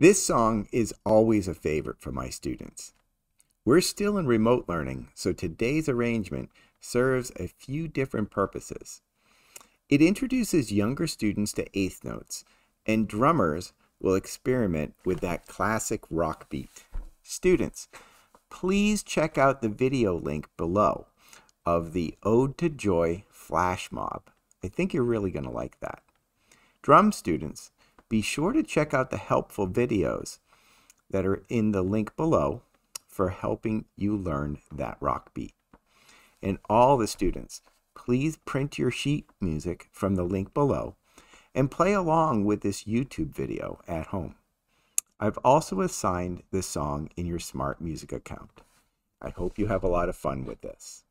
This song is always a favorite for my students. We're still in remote learning, so today's arrangement serves a few different purposes. It introduces younger students to eighth notes, and drummers will experiment with that classic rock beat. Students, please check out the video link below of the Ode to Joy flash mob. I think you're really going to like that. Drum students, be sure to check out the helpful videos that are in the link below for helping you learn that rock beat. And all the students, please print your sheet music from the link below and play along with this YouTube video at home. I've also assigned this song in your SmartMusic account. I hope you have a lot of fun with this.